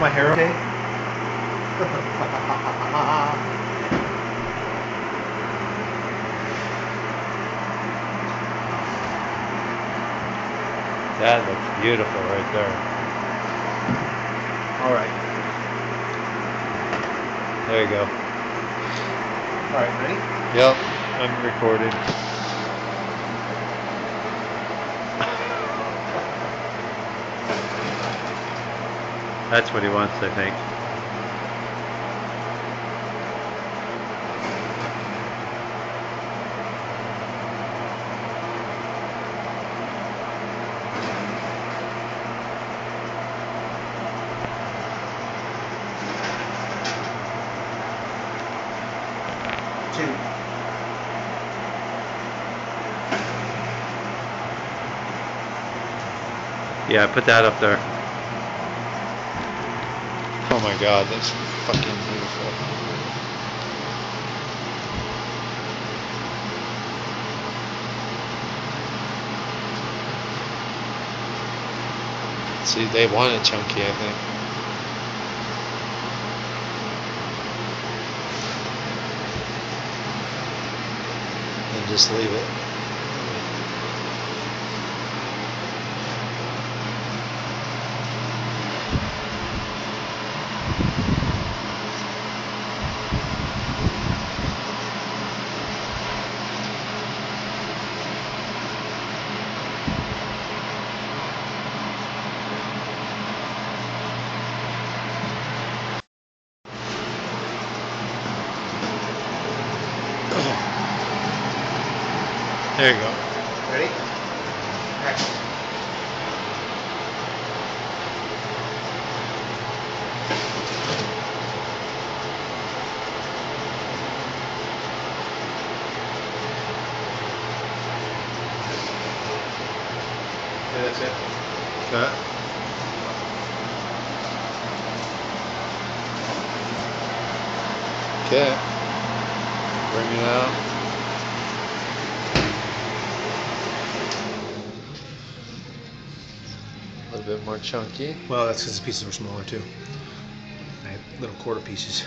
my hair okay? That looks beautiful right there. All right. There you go. All right, ready? Yep, I'm recording. That's what he wants, I think. Yeah, put that up there. Oh my god, that's fucking beautiful. See, they want it chunky, I think. And just leave it. There you go. Ready? Action. Okay, that's it. Cut. Okay. Bring it out. A little bit more chunky. Well, that's because the pieces were smaller too. I had little quarter pieces.